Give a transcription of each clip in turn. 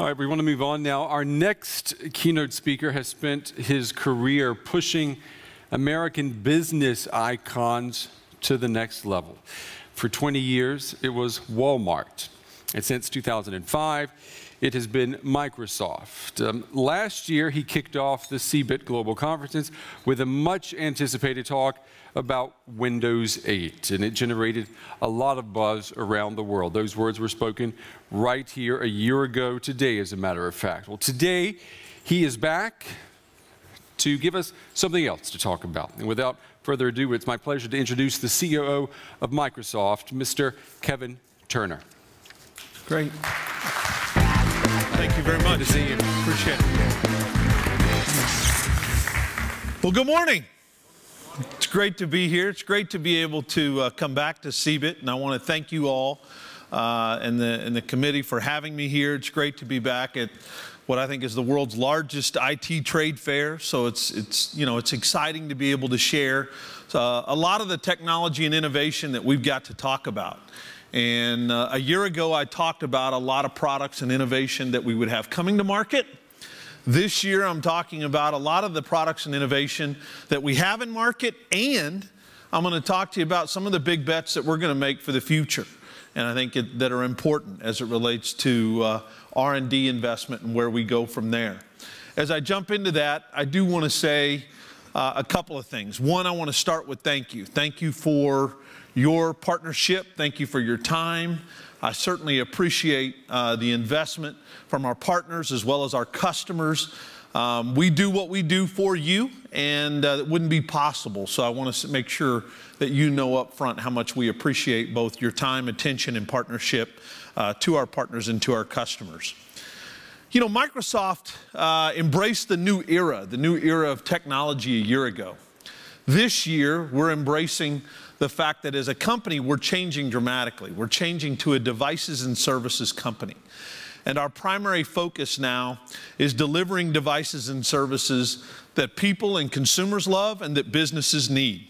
All right, we want to move on now. Our next keynote speaker has spent his career pushing American business icons to the next level. For 20 years, it was Walmart. And since 2005, it has been Microsoft. Um, last year, he kicked off the CeBIT Global Conferences with a much anticipated talk about Windows 8, and it generated a lot of buzz around the world. Those words were spoken right here a year ago today, as a matter of fact. Well, today, he is back to give us something else to talk about. And without further ado, it's my pleasure to introduce the COO of Microsoft, Mr. Kevin Turner. Great. Thank you very much. Good to see you. Appreciate it. Well, good morning. It's great to be here. It's great to be able to uh, come back to CeBIT, and I want to thank you all uh, and, the, and the committee for having me here. It's great to be back at what I think is the world's largest IT trade fair. So it's, it's, you know, it's exciting to be able to share uh, a lot of the technology and innovation that we've got to talk about. And uh, a year ago, I talked about a lot of products and innovation that we would have coming to market. This year, I'm talking about a lot of the products and innovation that we have in market, and I'm going to talk to you about some of the big bets that we're going to make for the future, and I think it, that are important as it relates to uh, R&D investment and where we go from there. As I jump into that, I do want to say uh, a couple of things. One, I want to start with thank you. Thank you for your partnership. Thank you for your time. I certainly appreciate uh, the investment from our partners as well as our customers. Um, we do what we do for you, and uh, it wouldn't be possible. So I want to make sure that you know up front how much we appreciate both your time, attention, and partnership uh, to our partners and to our customers. You know, Microsoft uh, embraced the new era, the new era of technology a year ago. This year, we're embracing the fact that as a company, we're changing dramatically. We're changing to a devices and services company. And our primary focus now is delivering devices and services that people and consumers love and that businesses need.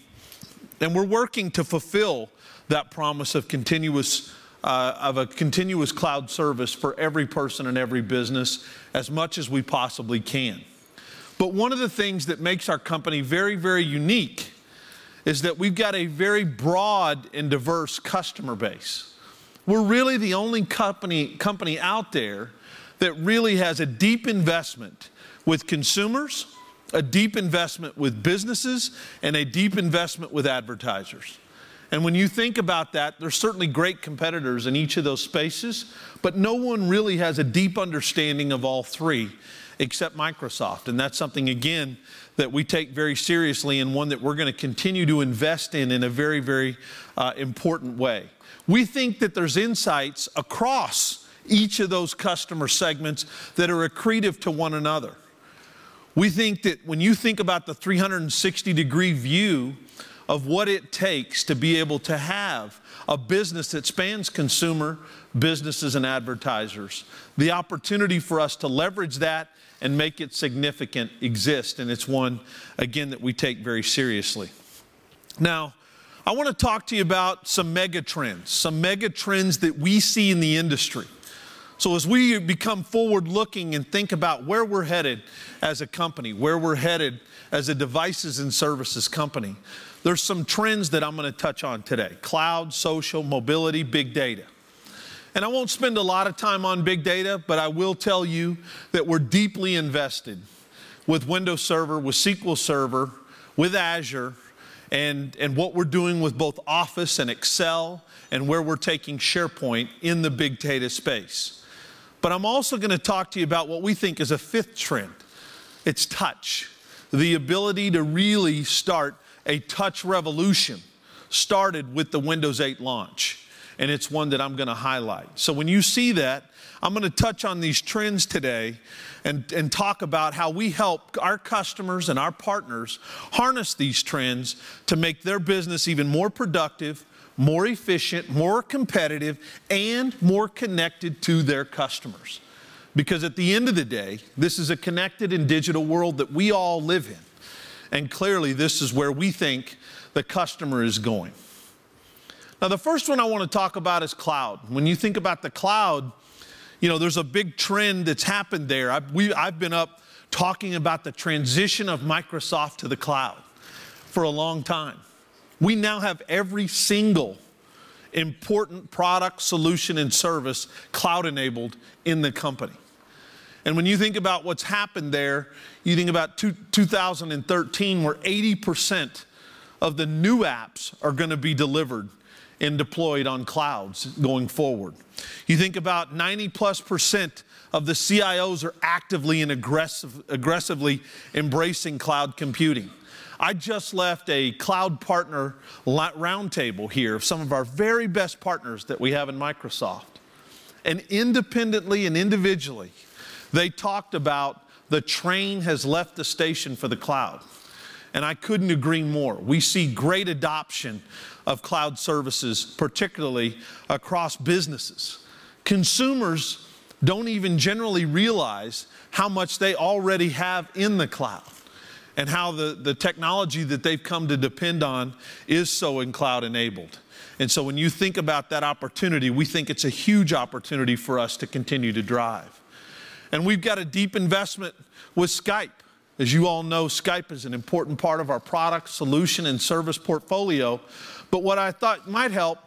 And we're working to fulfill that promise of continuous uh, of a continuous cloud service for every person and every business as much as we possibly can. But one of the things that makes our company very, very unique is that we've got a very broad and diverse customer base. We're really the only company, company out there that really has a deep investment with consumers, a deep investment with businesses, and a deep investment with advertisers. And when you think about that, there's certainly great competitors in each of those spaces, but no one really has a deep understanding of all three except Microsoft. And that's something, again, that we take very seriously and one that we're going to continue to invest in in a very, very uh, important way. We think that there's insights across each of those customer segments that are accretive to one another. We think that when you think about the 360 degree view of what it takes to be able to have a business that spans consumer, businesses, and advertisers, the opportunity for us to leverage that and make it significant exist. And it's one, again, that we take very seriously. Now, I want to talk to you about some mega trends, some mega trends that we see in the industry. So, as we become forward looking and think about where we're headed as a company, where we're headed as a devices and services company, there's some trends that I'm going to touch on today cloud, social, mobility, big data. And I won't spend a lot of time on big data, but I will tell you that we're deeply invested with Windows Server, with SQL Server, with Azure, and, and what we're doing with both Office and Excel, and where we're taking SharePoint in the big data space. But I'm also going to talk to you about what we think is a fifth trend. It's touch, the ability to really start a touch revolution started with the Windows 8 launch and it's one that I'm going to highlight. So when you see that, I'm going to touch on these trends today and, and talk about how we help our customers and our partners harness these trends to make their business even more productive, more efficient, more competitive, and more connected to their customers. Because at the end of the day, this is a connected and digital world that we all live in. And clearly, this is where we think the customer is going. Now, the first one I want to talk about is cloud. When you think about the cloud, You know, there's a big trend that's happened there. I've, we, I've been up talking about the transition of Microsoft to the cloud for a long time. We now have every single important product, solution, and service cloud enabled in the company. And when you think about what's happened there, you think about two, 2013, where 80% of the new apps are going to be delivered and deployed on clouds going forward. You think about 90 plus percent of the CIOs are actively and aggressive, aggressively embracing cloud computing. I just left a cloud partner roundtable here of some of our very best partners that we have in Microsoft. And independently and individually, they talked about the train has left the station for the cloud. And I couldn't agree more. We see great adoption of cloud services, particularly across businesses. Consumers don't even generally realize how much they already have in the cloud and how the, the technology that they've come to depend on is so in cloud enabled. And so when you think about that opportunity, we think it's a huge opportunity for us to continue to drive. And we've got a deep investment with Skype. As you all know, Skype is an important part of our product, solution, and service portfolio. But what I thought might help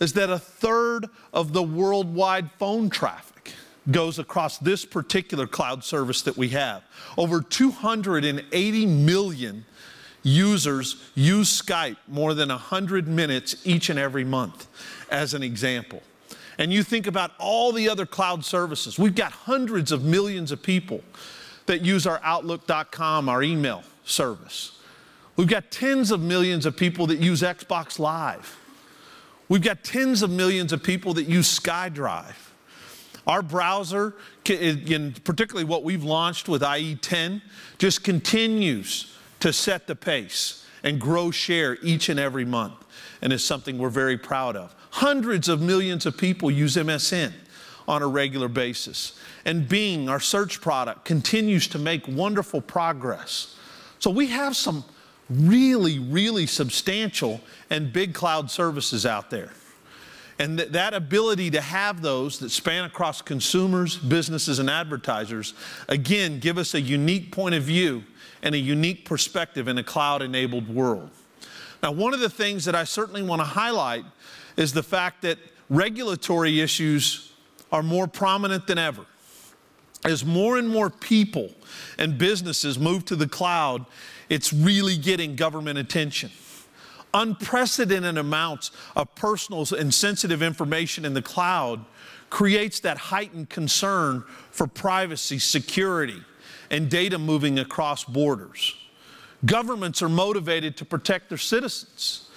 is that a third of the worldwide phone traffic goes across this particular cloud service that we have. Over 280 million users use Skype more than 100 minutes each and every month, as an example. And you think about all the other cloud services. We've got hundreds of millions of people that use our Outlook.com, our email service. We've got tens of millions of people that use Xbox Live. We've got tens of millions of people that use SkyDrive. Our browser, and particularly what we've launched with IE10, just continues to set the pace and grow share each and every month, and is something we're very proud of. Hundreds of millions of people use MSN on a regular basis. And Bing, our search product, continues to make wonderful progress. So we have some really, really substantial and big cloud services out there. And th that ability to have those that span across consumers, businesses, and advertisers, again, give us a unique point of view and a unique perspective in a cloud enabled world. Now, one of the things that I certainly want to highlight is the fact that regulatory issues are more prominent than ever. As more and more people and businesses move to the cloud, it's really getting government attention. Unprecedented amounts of personal and sensitive information in the cloud creates that heightened concern for privacy, security, and data moving across borders. Governments are motivated to protect their citizens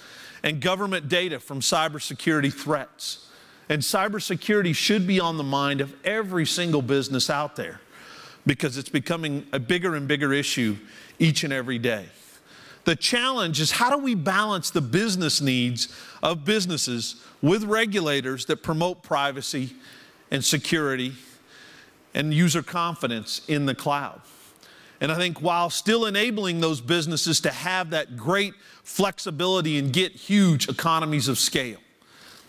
and government data from cybersecurity threats. And cybersecurity should be on the mind of every single business out there because it's becoming a bigger and bigger issue each and every day. The challenge is how do we balance the business needs of businesses with regulators that promote privacy and security and user confidence in the cloud? And I think while still enabling those businesses to have that great flexibility and get huge economies of scale.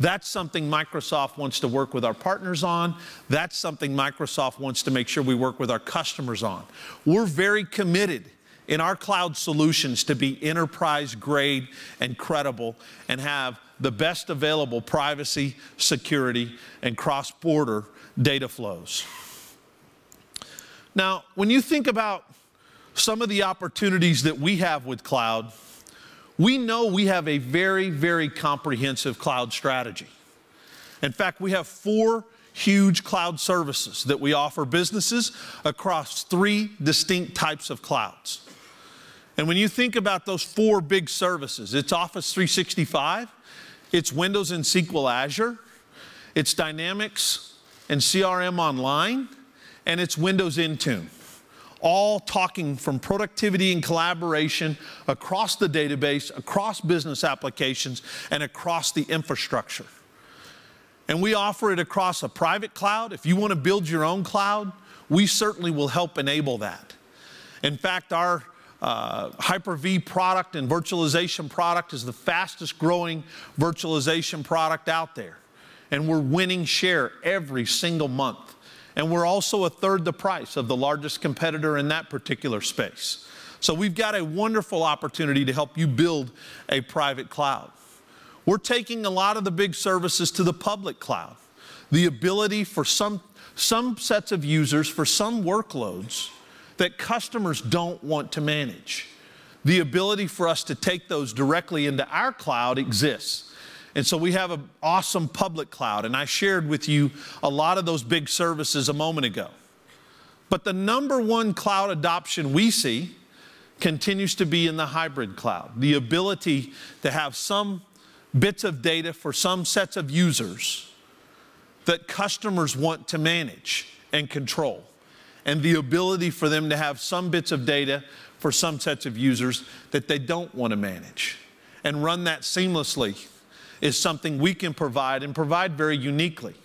That's something Microsoft wants to work with our partners on. That's something Microsoft wants to make sure we work with our customers on. We're very committed in our cloud solutions to be enterprise grade and credible and have the best available privacy, security, and cross border data flows. Now, when you think about some of the opportunities that we have with cloud, we know we have a very, very comprehensive cloud strategy. In fact, we have four huge cloud services that we offer businesses across three distinct types of clouds. And when you think about those four big services, it's Office 365, it's Windows and SQL Azure, it's Dynamics and CRM Online, and it's Windows Intune all talking from productivity and collaboration across the database, across business applications, and across the infrastructure. And we offer it across a private cloud. If you want to build your own cloud, we certainly will help enable that. In fact, our uh, Hyper-V product and virtualization product is the fastest growing virtualization product out there. And we're winning share every single month And we're also a third the price of the largest competitor in that particular space. So we've got a wonderful opportunity to help you build a private cloud. We're taking a lot of the big services to the public cloud. The ability for some, some sets of users, for some workloads that customers don't want to manage. The ability for us to take those directly into our cloud exists. And so we have an awesome public cloud, and I shared with you a lot of those big services a moment ago. But the number one cloud adoption we see continues to be in the hybrid cloud. The ability to have some bits of data for some sets of users that customers want to manage and control, and the ability for them to have some bits of data for some sets of users that they don't want to manage and run that seamlessly is something we can provide and provide very uniquely.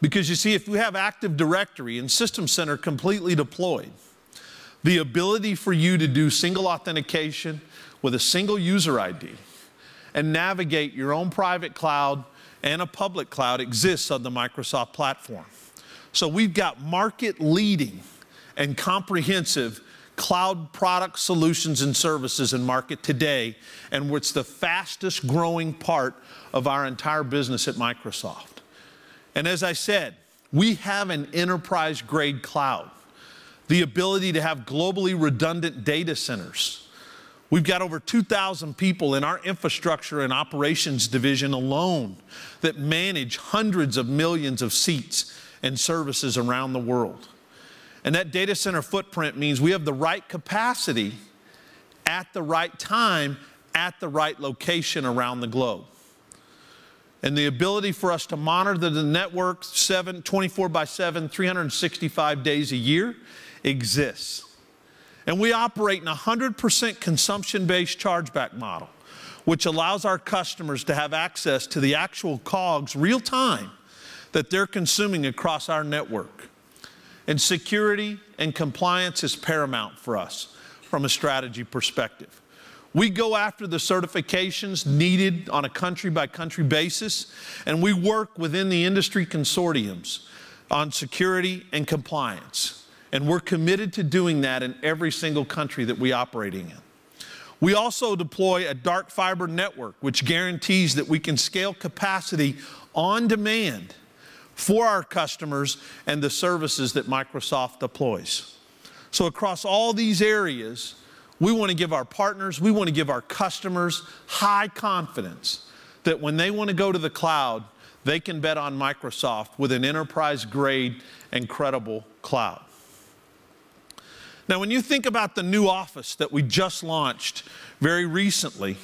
Because you see, if we have Active Directory and System Center completely deployed, the ability for you to do single authentication with a single user ID and navigate your own private cloud and a public cloud exists on the Microsoft platform. So we've got market leading and comprehensive cloud product solutions and services in market today, and it's the fastest growing part of our entire business at Microsoft. And as I said, we have an enterprise grade cloud, the ability to have globally redundant data centers. We've got over 2,000 people in our infrastructure and operations division alone that manage hundreds of millions of seats and services around the world. And that data center footprint means we have the right capacity at the right time at the right location around the globe. And the ability for us to monitor the network 7, 24 by 7, 365 days a year exists. And we operate in a 100% consumption based chargeback model, which allows our customers to have access to the actual COGS real time that they're consuming across our network. And security and compliance is paramount for us from a strategy perspective. We go after the certifications needed on a country by country basis, and we work within the industry consortiums on security and compliance. And we're committed to doing that in every single country that we operating in. We also deploy a dark fiber network, which guarantees that we can scale capacity on demand for our customers and the services that Microsoft deploys. So, across all these areas, we want to give our partners, we want to give our customers high confidence that when they want to go to the cloud, they can bet on Microsoft with an enterprise grade and credible cloud. Now, when you think about the new office that we just launched very recently,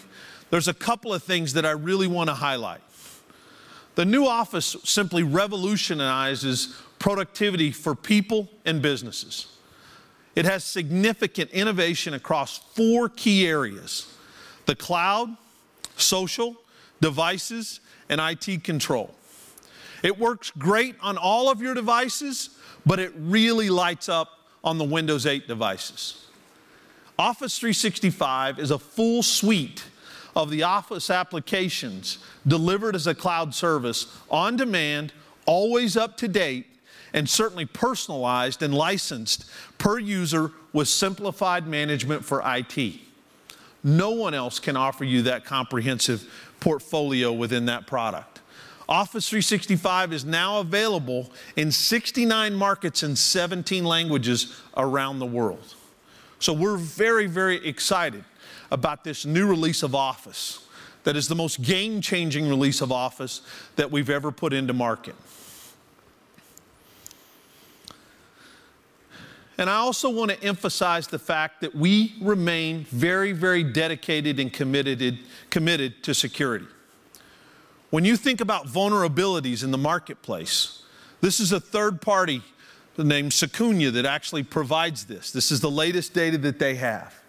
there's a couple of things that I really want to highlight. The new office simply revolutionizes productivity for people and businesses. It has significant innovation across four key areas the cloud, social, devices, and IT control. It works great on all of your devices, but it really lights up on the Windows 8 devices. Office 365 is a full suite of the Office applications delivered as a cloud service on demand, always up to date, and certainly personalized and licensed per user with simplified management for IT. No one else can offer you that comprehensive portfolio within that product. Office 365 is now available in 69 markets in 17 languages around the world. So we're very, very excited about this new release of Office that is the most game changing release of Office that we've ever put into market. And I also want to emphasize the fact that we remain very, very dedicated and committed, committed to security. When you think about vulnerabilities in the marketplace, this is a third party named Secunia that actually provides this. This is the latest data that they have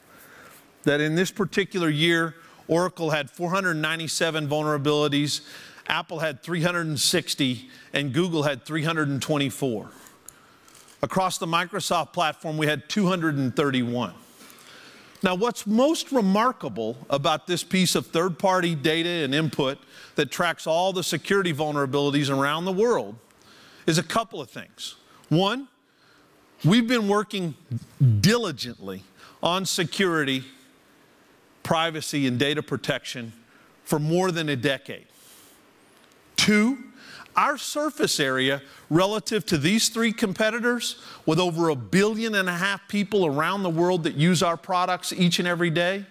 that in this particular year, Oracle had 497 vulnerabilities, Apple had 360, and Google had 324. Across the Microsoft platform, we had 231. Now, what's most remarkable about this piece of third party data and input that tracks all the security vulnerabilities around the world is a couple of things. One, we've been working diligently on security, privacy, and data protection for more than a decade. Two, our surface area relative to these three competitors, with over a billion and a half people around the world that use our products each and every day,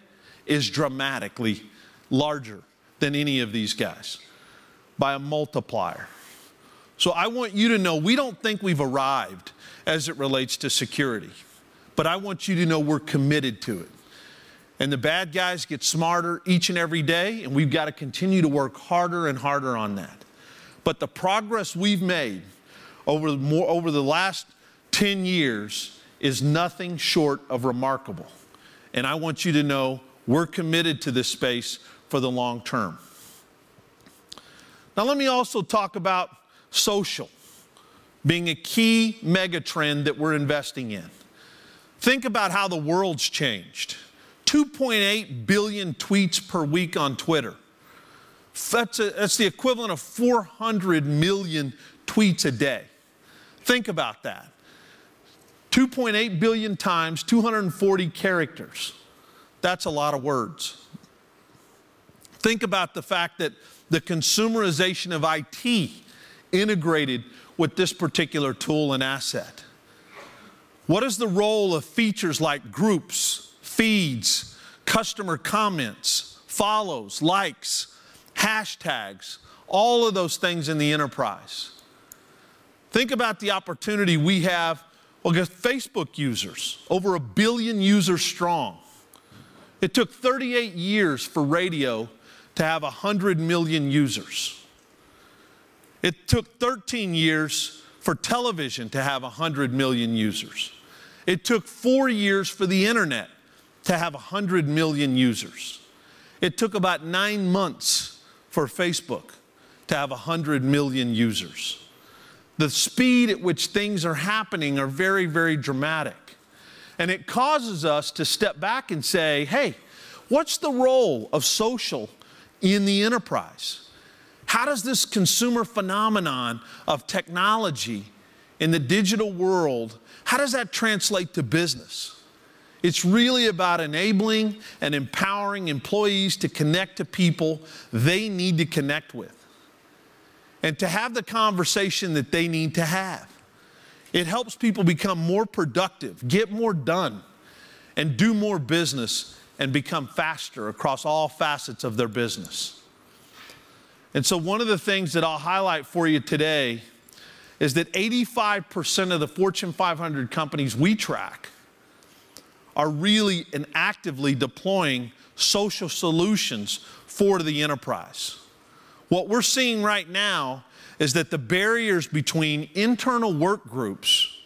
is dramatically larger than any of these guys by a multiplier. So I want you to know we don't think we've arrived as it relates to security, but I want you to know we're committed to it. And the bad guys get smarter each and every day, and we've got to continue to work harder and harder on that. But the progress we've made over, more, over the last 10 years is nothing short of remarkable. And I want you to know we're committed to this space for the long term. Now, let me also talk about social being a key megatrend that we're investing in. Think about how the world's changed. 2.8 billion tweets per week on Twitter. That's, a, that's the equivalent of 400 million tweets a day. Think about that. 2.8 billion times 240 characters. That's a lot of words. Think about the fact that the consumerization of IT integrated with this particular tool and asset. What is the role of features like groups, feeds, customer comments, follows, likes, hashtags, all of those things in the enterprise? Think about the opportunity we have well, Facebook users, over a billion users strong. It took 38 years for radio to have 100 million users. It took 13 years for television to have 100 million users. It took four years for the internet to have 100 million users. It took about nine months for Facebook to have 100 million users. The speed at which things are happening are very, very dramatic. And it causes us to step back and say, hey, what's the role of social in the enterprise? How does this consumer phenomenon of technology in the digital world, how does that translate to business? It's really about enabling and empowering employees to connect to people they need to connect with and to have the conversation that they need to have. It helps people become more productive, get more done, and do more business and become faster across all facets of their business. And so, one of the things that I'll highlight for you today is that 85% of the Fortune 500 companies we track are really and actively deploying social solutions for the enterprise. What we're seeing right now is that the barriers between internal work groups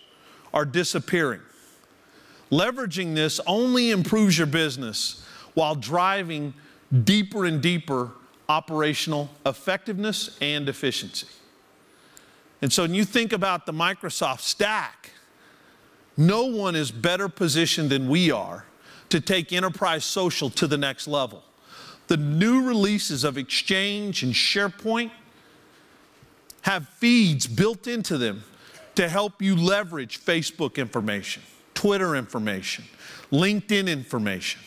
are disappearing. Leveraging this only improves your business while driving deeper and deeper operational effectiveness and efficiency. And so when you think about the Microsoft stack, no one is better positioned than we are to take enterprise social to the next level. The new releases of Exchange and SharePoint have feeds built into them to help you leverage Facebook information, Twitter information, LinkedIn information.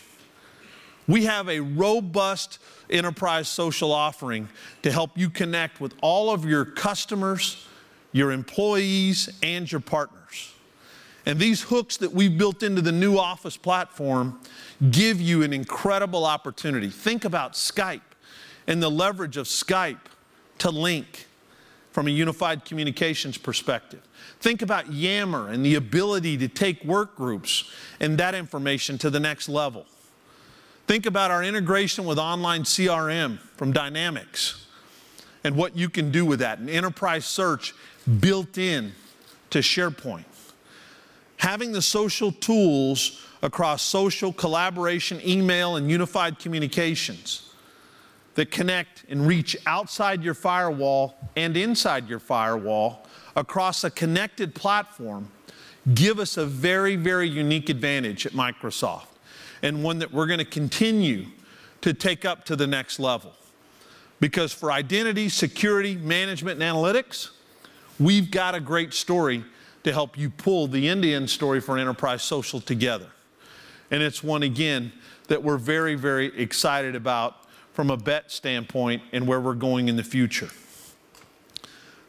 We have a robust enterprise social offering to help you connect with all of your customers, your employees, and your partners. And these hooks that we've built into the new Office platform give you an incredible opportunity. Think about Skype and the leverage of Skype to link from a unified communications perspective. Think about Yammer and the ability to take work groups and that information to the next level. Think about our integration with online CRM from Dynamics and what you can do with that, and enterprise search built in to SharePoint. Having the social tools across social collaboration, email, and unified communications that connect and reach outside your firewall and inside your firewall across a connected platform give us a very, very unique advantage at Microsoft and one that we're going to continue to take up to the next level. Because for identity, security, management, and analytics, we've got a great story to help you pull the end-to-end story for enterprise social together. And it's one, again, that we're very, very excited about from a bet standpoint and where we're going in the future.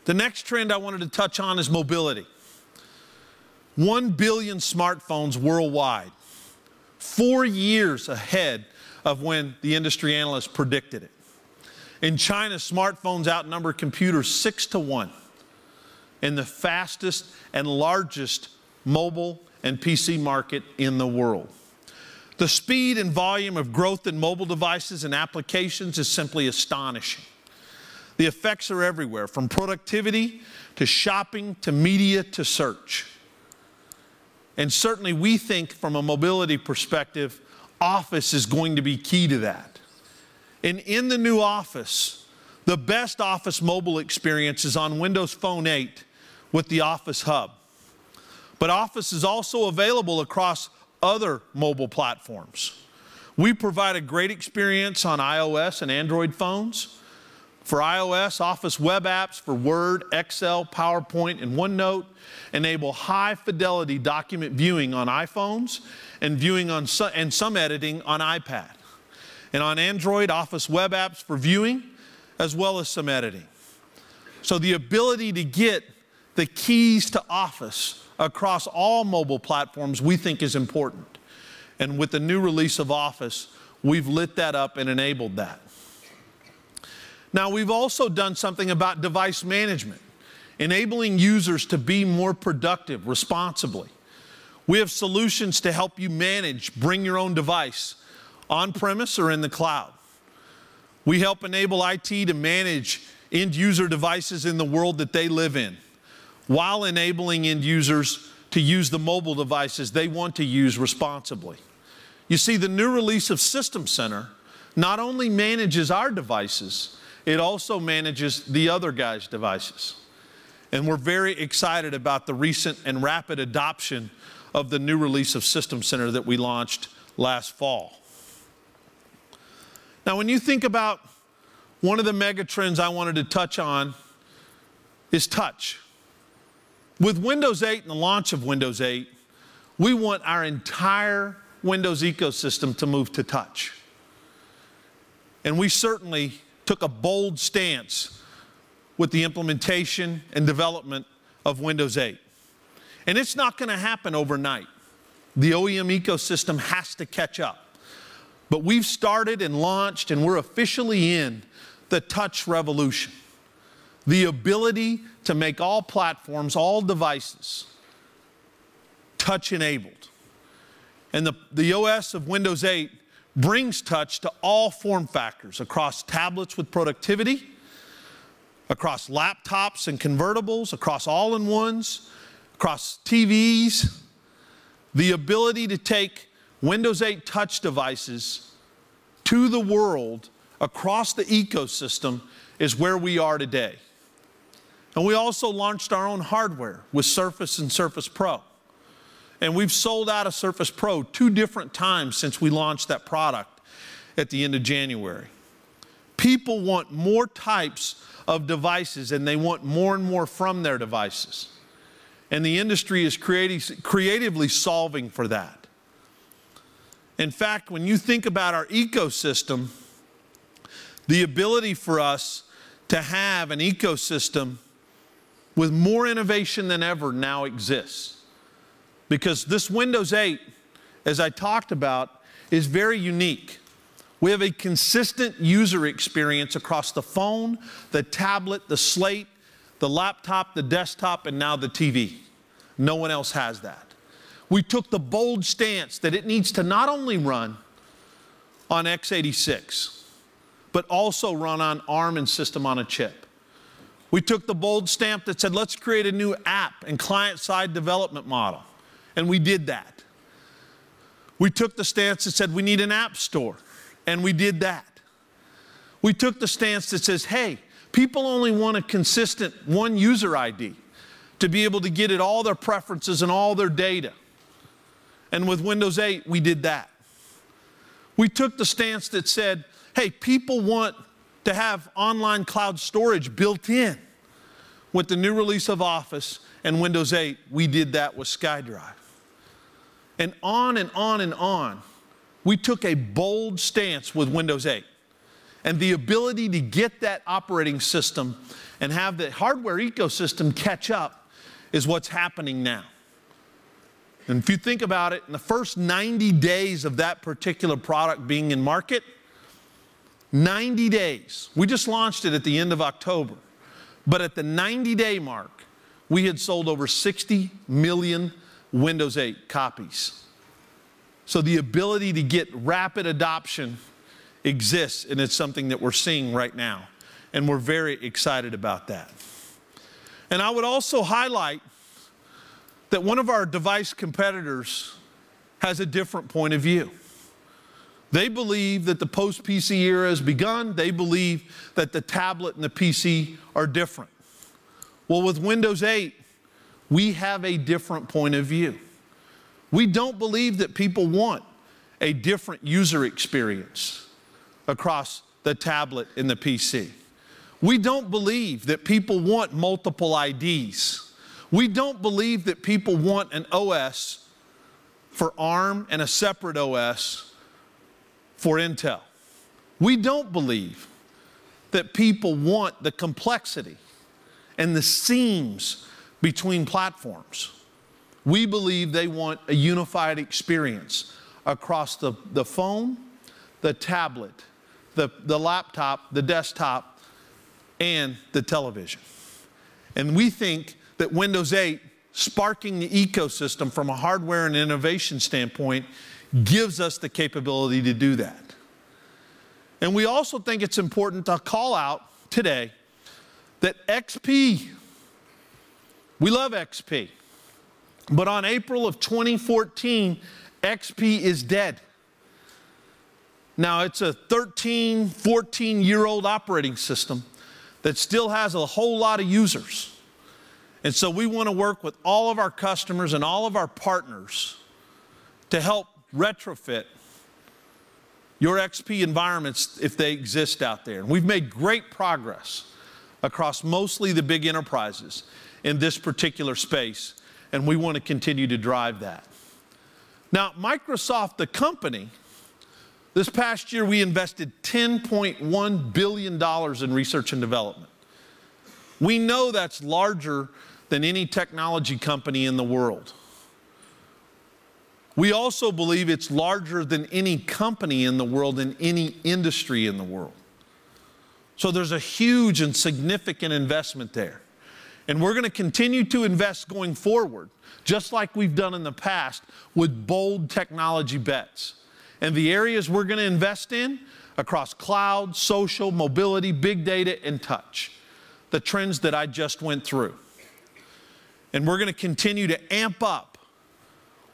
The next trend I wanted to touch on is mobility. 1 billion smartphones worldwide, four years ahead of when the industry analysts predicted it. In China, smartphones outnumber computers six to one in the fastest and largest mobile and PC market in the world. The speed and volume of growth in mobile devices and applications is simply astonishing. The effects are everywhere, from productivity to shopping to media to search. And certainly, we think from a mobility perspective, Office is going to be key to that. And in the new Office, the best Office mobile experience is on Windows Phone 8 with the Office Hub. But Office is also available across other mobile platforms. We provide a great experience on iOS and Android phones. For iOS, Office web apps for Word, Excel, PowerPoint, and OneNote enable high fidelity document viewing on iPhones and viewing on su- and some editing on iPad. And on Android, Office web apps for viewing as well as some editing. So the ability to get the keys to Office across all mobile platforms we think is important. And with the new release of Office, we've lit that up and enabled that. Now, we've also done something about device management, enabling users to be more productive responsibly. We have solutions to help you manage, bring your own device on premise or in the cloud. We help enable IT to manage end user devices in the world that they live in while enabling end users to use the mobile devices they want to use responsibly. You see, the new release of System Center not only manages our devices, it also manages the other guy's devices. And we're very excited about the recent and rapid adoption of the new release of System Center that we launched last fall. Now, when you think about one of the mega trends I wanted to touch on is touch. With Windows 8 and the launch of Windows 8, we want our entire Windows ecosystem to move to touch. And we certainly took a bold stance with the implementation and development of Windows 8. And it's not going to happen overnight. The OEM ecosystem has to catch up. But we've started and launched, and we're officially in the touch revolution. The ability to make all platforms, all devices, touch enabled. And the, the OS of Windows 8 brings touch to all form factors across tablets with productivity, across laptops and convertibles, across all in ones, across TVs. The ability to take Windows 8 touch devices to the world across the ecosystem is where we are today. And we also launched our own hardware with Surface and Surface Pro. And we've sold out of Surface Pro two different times since we launched that product at the end of January. People want more types of devices and they want more and more from their devices. And the industry is creative, creatively solving for that. In fact, when you think about our ecosystem, the ability for us to have an ecosystem with more innovation than ever now exists. Because this Windows 8, as I talked about, is very unique. We have a consistent user experience across the phone, the tablet, the slate, the laptop, the desktop, and now the TV. No one else has that. We took the bold stance that it needs to not only run on x86, but also run on ARM and system on a chip. We took the bold stamp that said, let's create a new app and client side development model. And we did that. We took the stance that said we need an app store, and we did that. We took the stance that says, hey, people only want a consistent one user ID to be able to get at all their preferences and all their data. And with Windows 8, we did that. We took the stance that said, hey, people want to have online cloud storage built in with the new release of Office and Windows 8, we did that with SkyDrive. And on and on and on, we took a bold stance with Windows 8. And the ability to get that operating system and have the hardware ecosystem catch up is what's happening now. And if you think about it, in the first 90 days of that particular product being in market, 90 days, we just launched it at the end of October, but at the 90 day mark, we had sold over 60 million Windows 8 copies. So the ability to get rapid adoption exists, and it's something that we're seeing right now. And we're very excited about that. And I would also highlight that one of our device competitors has a different point of view. They believe that the post PC era has begun. They believe that the tablet and the PC are different. Well, with Windows 8, we have a different point of view. We don't believe that people want a different user experience across the tablet and the PC. We don't believe that people want multiple IDs. We don't believe that people want an OS for ARM and a separate OS for Intel. We don't believe that people want the complexity and the seams between platforms. We believe they want a unified experience across the, the phone, the tablet, the, the laptop, the desktop, and the television. And we think that Windows 8, sparking the ecosystem from a hardware and innovation standpoint, gives us the capability to do that. And we also think it's important to call out today that XP, we love XP, but on April of 2014, XP is dead. Now, it's a 13, 14 year old operating system that still has a whole lot of users. And so we want to work with all of our customers and all of our partners to help retrofit your XP environments if they exist out there. And we've made great progress across mostly the big enterprises in this particular space, and we want to continue to drive that. Now, Microsoft, the company, this past year we invested $10.1 billion in research and development. We know that's larger than any technology company in the world. We also believe it's larger than any company in the world, in any industry in the world. So there's a huge and significant investment there. And we're going to continue to invest going forward, just like we've done in the past, with bold technology bets. And the areas we're going to invest in across cloud, social, mobility, big data, and touch. The trends that I just went through. And we're going to continue to amp up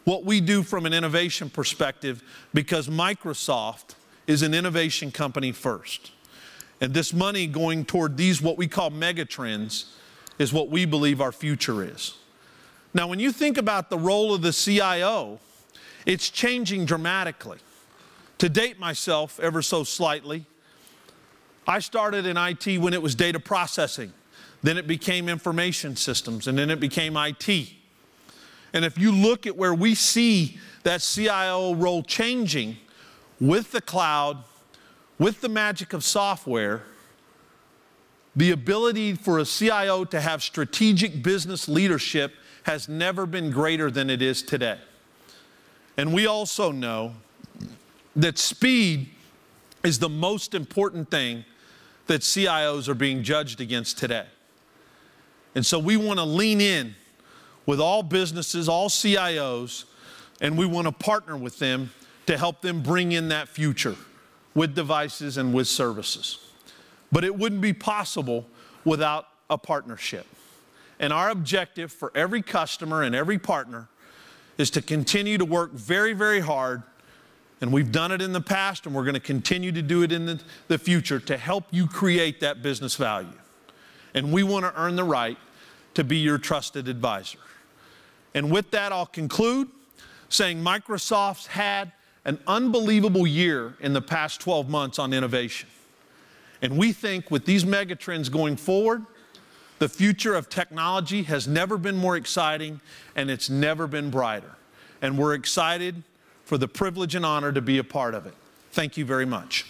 what we do from an innovation perspective because Microsoft is an innovation company first. And this money going toward these, what we call megatrends, is what we believe our future is. Now, when you think about the role of the CIO, it's changing dramatically. To date myself ever so slightly, I started in IT when it was data processing. Then it became information systems, and then it became IT. And if you look at where we see that CIO role changing with the cloud, with the magic of software, the ability for a CIO to have strategic business leadership has never been greater than it is today. And we also know that speed is the most important thing that CIOs are being judged against today. And so we want to lean in with all businesses, all CIOs, and we want to partner with them to help them bring in that future with devices and with services. But it wouldn't be possible without a partnership. And our objective for every customer and every partner is to continue to work very, very hard. And we've done it in the past, and we're going to continue to do it in the, the future to help you create that business value. And we want to earn the right to be your trusted advisor. And with that, I'll conclude saying Microsoft's had an unbelievable year in the past 12 months on innovation. And we think with these megatrends going forward, The future of technology has never been more exciting and it's never been brighter. And we're excited for the privilege and honor to be a part of it. Thank you very much.